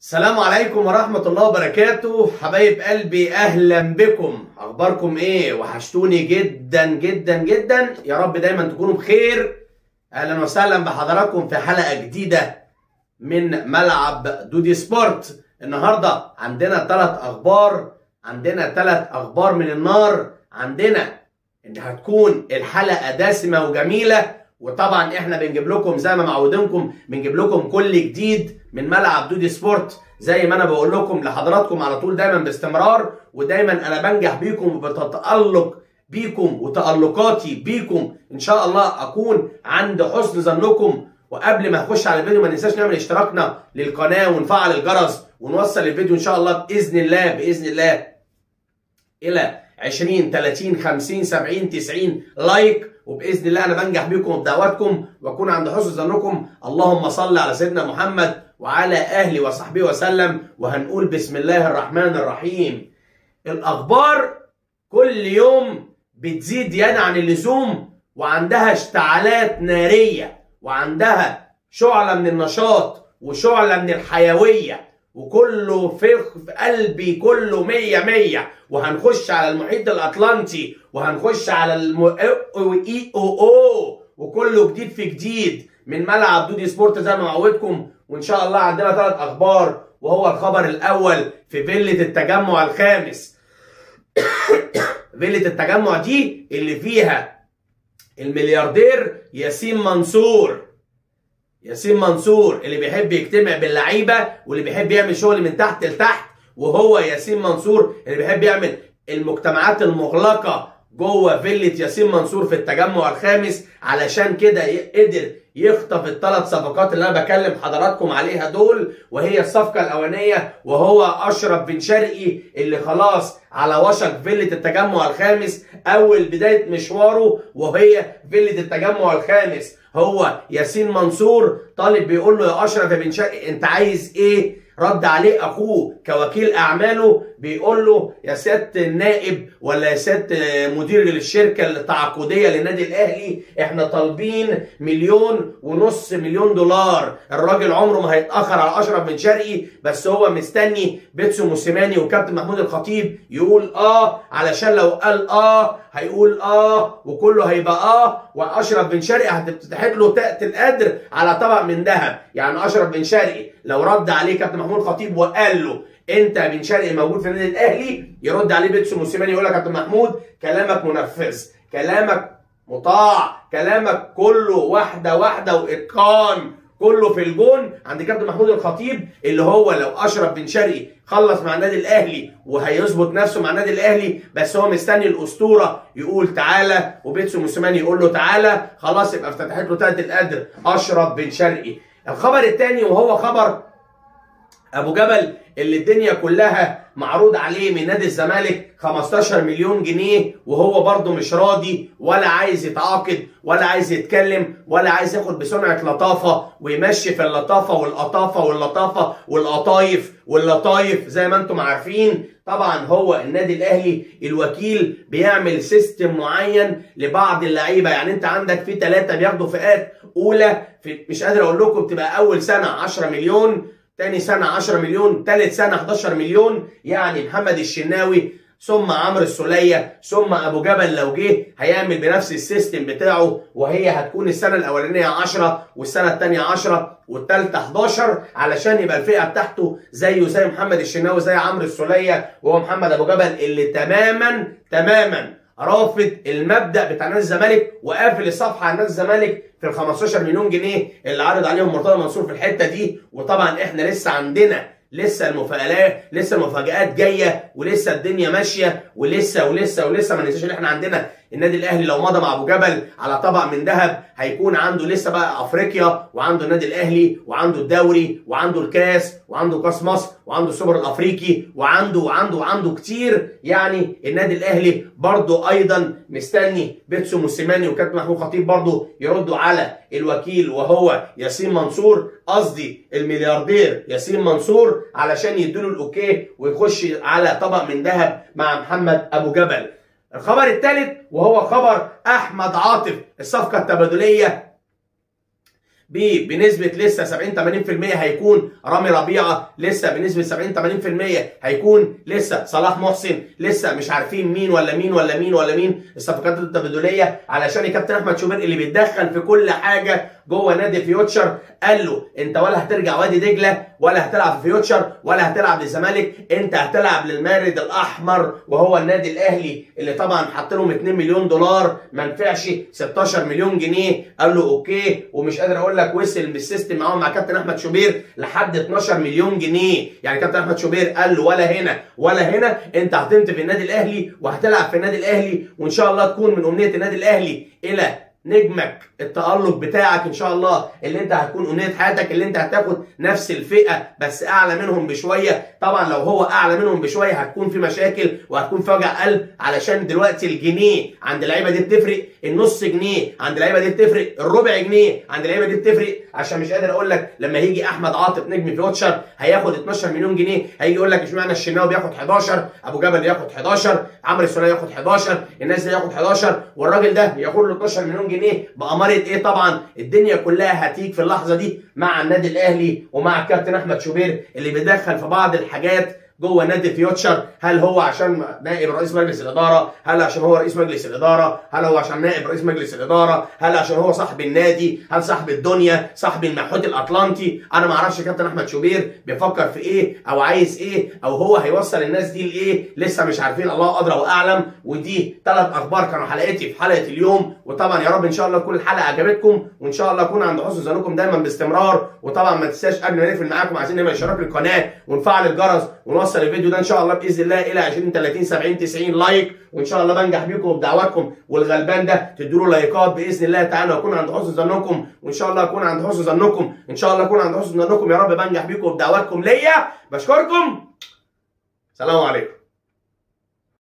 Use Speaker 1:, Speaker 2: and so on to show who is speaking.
Speaker 1: السلام عليكم ورحمة الله وبركاته. حبايب قلبي أهلا بكم. أخباركم إيه؟ وحشتوني جدا جدا جدا. يا رب دايما تكونوا بخير. أهلا وسهلا بحضراتكم في حلقة جديدة من ملعب دودي سبورت. النهاردة عندنا ثلاث أخبار. عندنا ثلاث أخبار من النار. عندنا إن هتكون الحلقة دسمة وجميلة. وطبعا إحنا بنجيب لكم زي ما معودينكم بنجيب لكم كل جديد من ملعب دودي سبورت. زي ما أنا بقول لكم لحضراتكم على طول دايما باستمرار ودايما أنا بنجح بيكم وبتتألق بيكم وتألقاتي بيكم. إن شاء الله أكون عند حسن ظنكم. وقبل ما نخش على الفيديو ما ننساش نعمل اشتراكنا للقناة ونفعل الجرس ونوصل الفيديو إن شاء الله بإذن الله بإذن الله إلى 20 30 50 70 90 لايك. وبإذن الله أنا بنجح بيكم وبدعواتكم وأكون عند حسن ظنكم. اللهم صل على سيدنا محمد وعلى اهله وصحبه وسلم. وهنقول بسم الله الرحمن الرحيم. الأخبار كل يوم بتزيد زياده عن اللزوم وعندها اشتعالات نارية وعندها شعلة من النشاط وشعلة من الحيوية. وكله في قلبي كله مية مية. وهنخش على المحيط الأطلنطي وهنخش على الم... اي أو أو. وكله جديد في جديد. من ملعب دودي سبورت زي ما معودكم وإن شاء الله عندنا ثلاث أخبار. وهو الخبر الأول في فيلة التجمع الخامس. فيلة التجمع دي اللي فيها الملياردير ياسين منصور. ياسين منصور اللي بيحب يجتمع باللعيبة واللي بيحب يعمل شغل من تحت لتحت وهو ياسين منصور اللي بيحب يعمل المجتمعات المغلقة جوه فيلة ياسين منصور في التجمع الخامس علشان كده قدر يخطف الثلاث صفقات اللي أنا بكلم حضراتكم عليها دول وهي الصفقة الأولانية وهو أشرف بن شرقي اللي خلاص على وشك فيلة التجمع الخامس أول بداية مشواره وهي فيلة التجمع الخامس. هو ياسين منصور طالب بيقول له يا أشرف يا بن شرقي أنت عايز إيه؟ رد عليه أخوه كوكيل أعماله بيقول له يا سيادة النائب ولا يا سيادة مدير الشركة التعاقدية للنادي الأهلي إحنا طالبين مليون ونص مليون دولار. الراجل عمره ما هيتأخر على أشرف بن شرقي بس هو مستني بيتسو موسيماني وكابتن محمود الخطيب يقول آه علشان لو قال آه هيقول آه وكله هيبقى آه واشرف بن شرقي هتفتح له تأت القدر على طبق من ذهب. يعني أشرف بن شرقي لو رد عليه كابتن محمود الخطيب وقال له أنت بن شرقي موجود في النادي الأهلي؟ يرد عليه بيتسو موسيماني يقول لك كابتن محمود كلامك منفذ كلامك مطاع كلامك كله واحدة واحدة وإتقان. كله في الجون عند كابتن محمود الخطيب اللي هو لو أشرف بن شرقي خلص مع النادي الأهلي وهيظبط نفسه مع النادي الأهلي بس هو مستني الأسطورة يقول تعالى وبيتسو موسيماني يقول له تعالى خلاص يبقى افتتحت له تحت القدر أشرف بن شرقي. الخبر الثاني وهو خبر أبو جبل اللي الدنيا كلها معروض عليه من نادي الزمالك 15 مليون جنيه وهو برضه مش راضي ولا عايز يتعاقد ولا عايز يتكلم ولا عايز ياخد بسرعة لطافة ويمشي في اللطافة والقطافة واللطافة والقطايف واللطايف زي ما أنتم عارفين. طبعا هو النادي الأهلي الوكيل بيعمل سيستم معين لبعض اللعيبة. يعني انت عندك في ثلاثة بياخدوا فئات أولى في مش قادر أقول لكم بتبقى أول سنة 10 مليون. تاني سنة 10 مليون تالت سنة 11 مليون يعني محمد الشناوي ثم عمرو السولية ثم أبو جبل لو جه هيعمل بنفس السيستم بتاعه وهي هتكون السنة الأولانية 10 والسنة الثانية 10 والثالثة 11 علشان يبقى الفئة بتاعته زيه زي محمد الشناوي زي عمرو السولية وهو محمد أبو جبل اللي تماما تماما رافض المبدأ بتاع نادي الزمالك وقافل الصفحة على نادي الزمالك في ال 15 مليون جنيه اللي عرض عليهم مرتضى منصور في الحتة دي. وطبعا إحنا لسه عندنا لسه المفاجآت لسه المفاجآت جاية ولسه الدنيا ماشية ولسه ولسه ولسه ما ننساش إن إحنا عندنا النادي الأهلي لو مضى مع أبو جبل على طبق من ذهب هيكون عنده لسه بقى أفريقيا وعنده النادي الأهلي وعنده الدوري وعنده الكاس وعنده كاس مصر وعنده السوبر الأفريقي وعنده وعنده وعنده كتير. يعني النادي الأهلي برضه أيضا مستني بيتسو موسيماني وكابتن محمود خطيب برضه يردوا على الوكيل وهو ياسين منصور قصدي الملياردير ياسين منصور علشان يديله ال OK ويخش على طبق من ذهب مع محمد أبو جبل. الخبر الثالث وهو خبر أحمد عاطف الصفقة التبادلية ب- بنسبة لسه 70 80% هيكون رامي ربيعة لسه بنسبة 70 80% هيكون لسه صلاح محسن لسه مش عارفين مين ولا مين ولا مين ولا مين الصفقات التبادلية علشان الكابتن أحمد شوبير اللي بيتدخل في كل حاجة جوه نادي فيوتشر قال له أنت ولا هترجع وادي دجلة ولا هتلعب في فيوتشر ولا هتلعب للزمالك. انت هتلعب للمارد الأحمر وهو النادي الأهلي اللي طبعا حط لهم 2 مليون دولار ما نفعش. 16 مليون جنيه. قال له OK ومش قادر أقول لك وصل بال system معاهم مع كابتن أحمد شوبير لحد 12 مليون جنيه. يعني كابتن أحمد شوبير قال له ولا هنا ولا هنا. انت هتمت في النادي الأهلي وهتلعب في النادي الأهلي وإن شاء الله تكون من أمنية النادي الأهلي إلى نجمك التألق بتاعك إن شاء الله اللي أنت هتكون امنيه حياتك اللي أنت هتاخد نفس الفئة بس أعلى منهم بشوية. طبعا لو هو أعلى منهم بشوية هتكون في مشاكل وهتكون في وجع قلب علشان دلوقتي الجنيه عند اللعيبة دي بتفرق. النص جنيه عند اللعيبة دي بتفرق الربع جنيه عند اللعيبة دي بتفرق. عشان مش قادر أقول لك لما يجي أحمد عاطف نجم في واتشر هياخد 12 مليون جنيه هيجي يقول لك إشمعنى الشناوي بياخد 11 أبو جبل ياخد 11 عمرو السولية ياخد 11 الناس دي ياخد 11 والراجل ده ياخد له 12 مليون جنيه بأمارة إيه طبعا؟ الدنيا كلها هتيجي في اللحظة دي مع النادي الأهلي ومع الكابتن أحمد شوبير اللي بيدخل في بعض الحاجات جوه نادي فيوتشر؟ هل هو عشان نائب رئيس مجلس الإدارة؟ هل عشان هو رئيس مجلس الإدارة؟ هل هو عشان نائب رئيس مجلس الإدارة؟ هل عشان هو صاحب النادي؟ هل صاحب الدنيا؟ صاحب المحيط الأطلنطي؟ أنا ما أعرفش كابتن أحمد شوبير بيفكر في إيه أو عايز إيه أو هو هيوصل الناس دي لإيه؟ لسه مش عارفين. الله أدرى وأعلم. ودي ثلاث أخبار كانوا حلقتي في حلقة اليوم. وطبعا يا رب إن شاء الله تكون الحلقة عجبتكم. وإن شاء الله أكون عند حسن ظنكم دايما باستمرار. وطبعا ما تنساش قبل ما نقفل معاكم عايزين نعمل اشتراك للقناة ونفعل الجرس ونوصل الفيديو ده إن شاء الله بإذن الله إلى 20 30 70 90 like. وإن شاء الله بنجح بيكم وبدعواتكم والغلبان ده تدوا له لايكات بإذن الله تعالى واكون عند حسن ظنكم. وإن شاء الله اكون عند حسن ظنكم. إن شاء الله اكون عند حسن ظنكم. يا رب بنجح بيكم وبدعواتكم ليا. بشكركم. سلام عليكم.